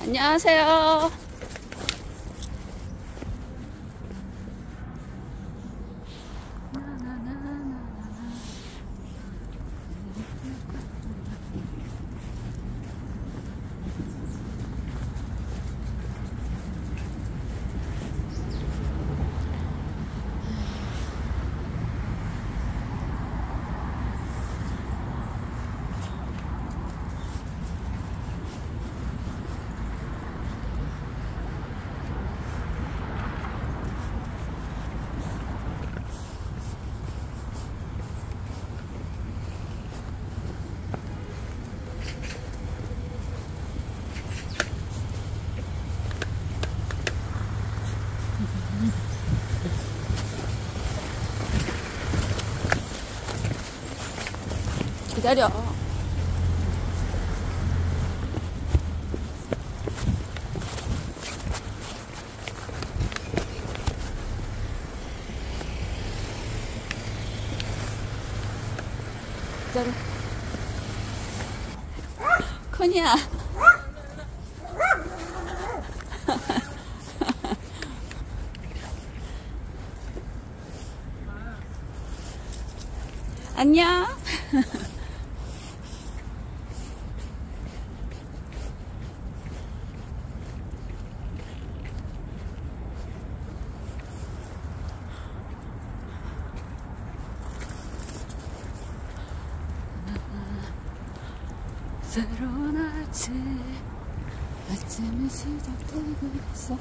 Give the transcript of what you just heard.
안녕하세요. 기다려. 기다려. 코니야. 안녕. 새로운 아침 아침이 시작되고 있어